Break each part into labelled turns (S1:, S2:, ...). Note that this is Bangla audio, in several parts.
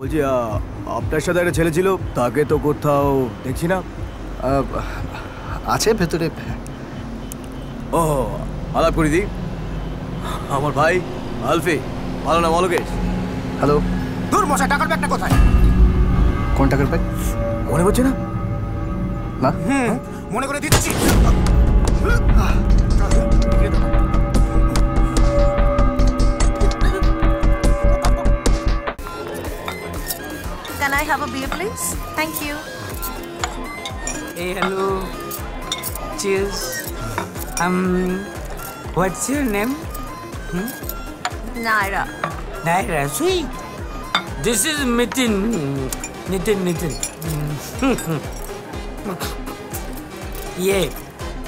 S1: বলছি আপনার সাথে একটা ছেলে ছিল তাকে তো কোথাও দেখছি না।
S2: আছে ভেতরে।
S1: ও আলাপ করে দিই আমার ভাই আলফি ভালো নাম অলোকেশ
S2: হ্যালো।
S3: দূর মশাই টাকার ব্যাগটা কোথায়?
S2: কোন টাকার ব্যাগ?
S1: মনে পড়ছে না?
S2: না।
S3: হুম মনে করে দিচ্ছি।
S4: I have a beer, please? Thank you.
S5: Hey, hello. Cheers. Um, what's your name? Hmm?
S4: Naira.
S5: Naira. Sweet. This is Nitin. Nitin, Nitin. Hmm. yeah.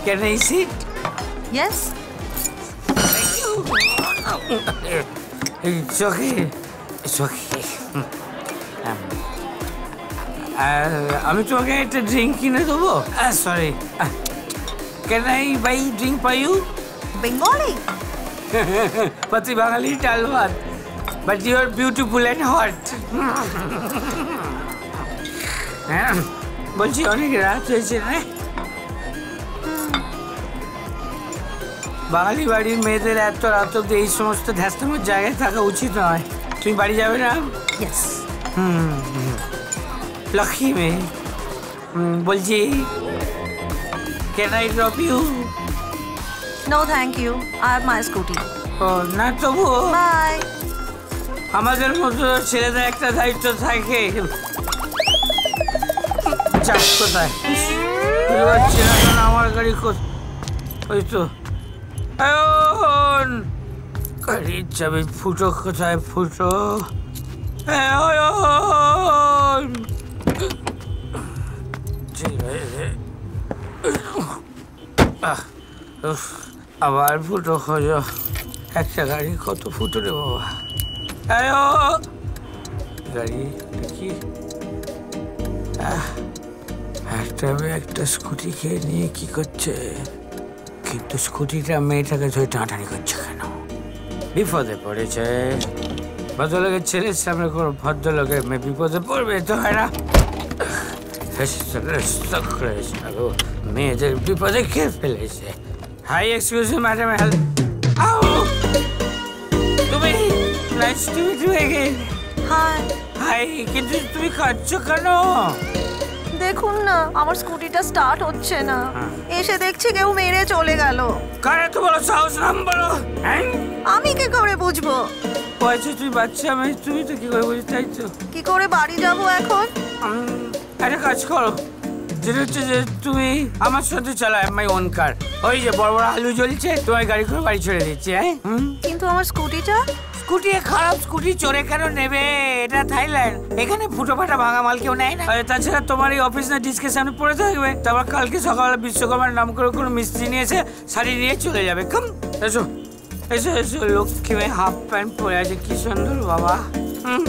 S5: Can I sit?
S4: Yes?
S5: Thank you. It's okay. It's okay. Hmm. Um, uh, আমি তোমাকে একটা ড্রিঙ্ক কিনে দেবো? Sorry can I buy drink pie you
S4: Bengali?
S5: প্রতি বাঙালি ডাল ভাত but you are beautiful and hot বলছি অনেক রাত হয়েছে না বাঙালি বাড়ির মেয়েদের এত রাত অব্দি এই সমস্ত ধ্যাস্তমের জায়গায় থাকা উচিত নয়। তুমি বাড়ি যাবে না?
S4: Yes.
S5: হুম লক্ষ্মী মেয়ে বলছি can I drop you
S4: No, thank you. I have my scooty.
S5: ও না তবুও
S4: Bye.
S5: আমাদের মতো ছেলেদের একটা দায়িত্ব থাকে চাপ কোথায় না কেন আমার গাড়ি ওই তো! গাড়ির চাবি ফুটো কোথায় ফুটো আবার ফুটো খোঁজ একটা গাড়ি কত ফুটো রে বাবা গাড়ি দেখি একটা মেয়ে একটা স্কুটি খেয়ে নিয়ে কি করছে কিন্তু স্কুটিটা মেয়েটাকে ধরে টানাটানি করছে কেন বিপদে পড়েছে ভদ্রলোকের ছেলের সামনে কোনো ভদ্রলোকের মেয়ে বিপদে পড়বে তো হয় না? মেয়েদের বিপদে খেয়ে ফেলেছে? হাই এক্সকিউজ ম্যাডাম আও তুমি nice to meet you again
S4: Hi.
S5: Hi কিন্তু তুমি খাচ্ছ কেন?
S4: দেখুন না আমার স্কুটিটা স্টার্ট হচ্ছে না। এসে দেখছি কেউ মেরে চলে গেল।
S5: কারে তো বলো সাহস নাম বলো? হ্যাঁ?
S4: আমি কি করে বুঝব?
S5: বলছো তুই বাচ্চা মেয়ে তুমি তো কি করে বুঝতে চাইছো
S4: কি করে বাড়ি যাব এখন?
S5: একটা কাজ করো। যেটা হচ্ছে যে তুমি আমার সাথে চালাও মাই ওন কার ওই যে বড় বড় আলু জ্বলছে তোমার গাড়ি করে বাড়ি ছেড়ে দিচ্ছি হ্যাঁ?
S4: কিন্তু আমার স্কুটিটা
S5: স্কুটি খারাপ, স্কুটি চোরে কেন নেবে? এটা থাইল্যান্ড। এখানে ফুটো ফাটা ভাঙা মাল কেউ নেয় না। আর, তাছাড়া তোমার এই অফিস না ডিস্কের সামনে পড়ে থাকবে? তারপর কালকে সকালবেলা বিশ্বকর্মার নাম করে কোনো মিস্ত্রি নিয়ে এসে শাড়ি নিয়ে চলে যাবে। কম এসো। এসো এসো, লক্ষ্মী হাফ প্যান্ট পরে আছে। কি সুন্দর, বাবা। হুম।